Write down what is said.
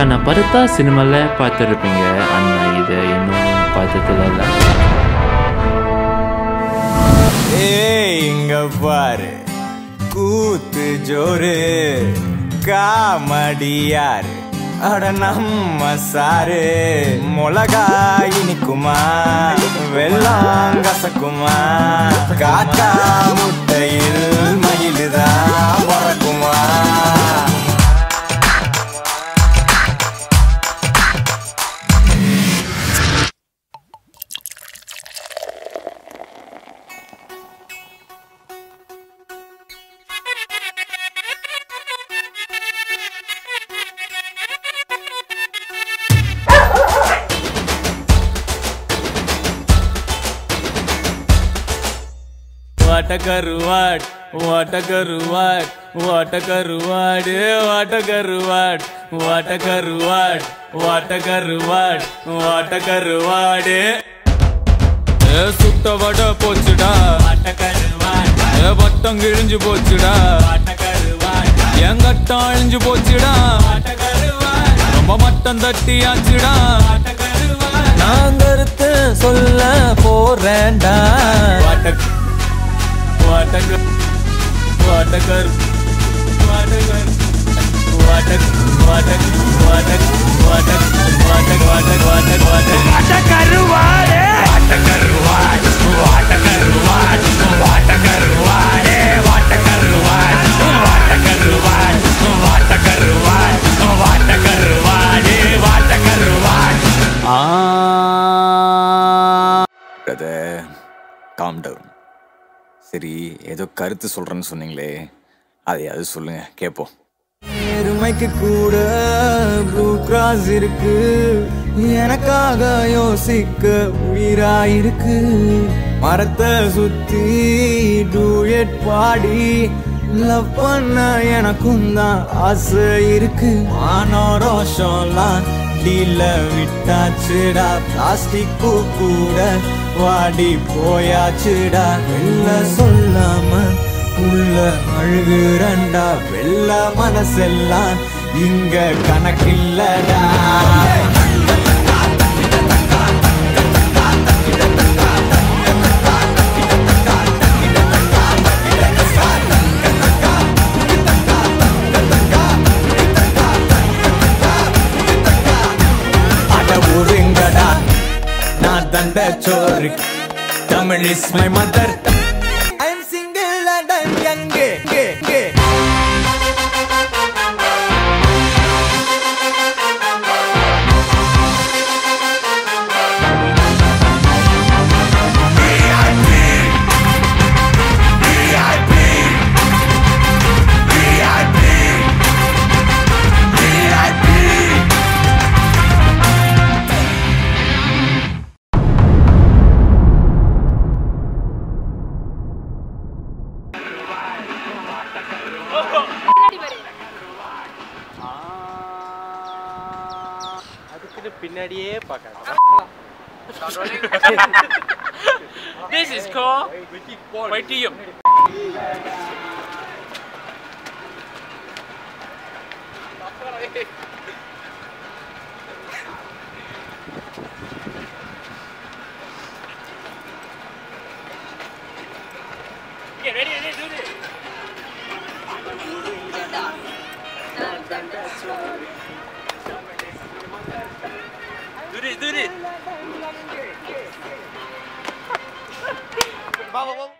இதுக்கான படத்தா சினிமாவில் பார்த்துருப்பீங்க. அண்ணா இதை இன்னும் பார்த்ததில்ல ஏய் இங்க பாரு. கூத்து ஜோரு. காமடியாரு. அட நம்ம சாரு. மிளகா இனிக்குமா? வெள்ளாங்கசக்குமா காக்கா முட்டையில் வாட்டக்கருவாட் வாட்டக்கருவாட் வாட்டக்கருவாடு வாட்டக்கருவாட் வாட்டக்கருவாட் வாட்டக்கருவாட் வாட்டக்கருவாடு. சுட்ட வட போச்சுடா. வட்டம் கிழிஞ்சு போச்சுடா. எங்கட்டம் அழிஞ்சு போச்சுடா. ரொம்ப மட்டம் தட்டி ஆச்சுடா நான் கருத்து சொல்ல போறேன்டா. வாட்ட வாட்டகர் வாட்டகர் வாட்டகர் வாட்டக் வாட்டக் வாட்டக் வாட்டக் வாட்டக் வாட்டக் வாட்டக் வாட்டக் வாட்டகருவாடே வாட்டகருவாட் வாட்டகருவாட் வாட்டகருவாடே வாட்டகருவாட் வாட்டகருவாட் வாட்டகருவாட் வாட்டகருவாடே வாட்டகருவாட் ஆ பிரதர் காம் டவுன் சரி ஏதோ கருத்து சொல்றேன்னு சொன்னீங்களே அதையாவது சொல்லுங்க கேட்போம் எருமைக்கு கூட ப்ளூ கிராஸ் இருக்கு. எனக்காக யோசிக்க உயிரா இருக்கு மரத்தை சுத்தி டூயட் பாடி லவ் பண்ண எனக்கும் தான் ஆசை இருக்கு. மானோ ரோஷம்லாம் வண்டியில விட்டாச்சுடா. பிளாஸ்டிக் பூ கூட வாடி போயாச்சுடா. வெள்ள சொல்லாம உள்ள அழுகுறண்டா வெள்ள மனசெல்லாம் இங்க கணக்கில்லடா. நான் தண்ட சோறு தமிழ் இஸ் மை மதர் பின்னாடியே பார்க்கணும் This is called வைத்தியம் Get ready, ready, do this. Do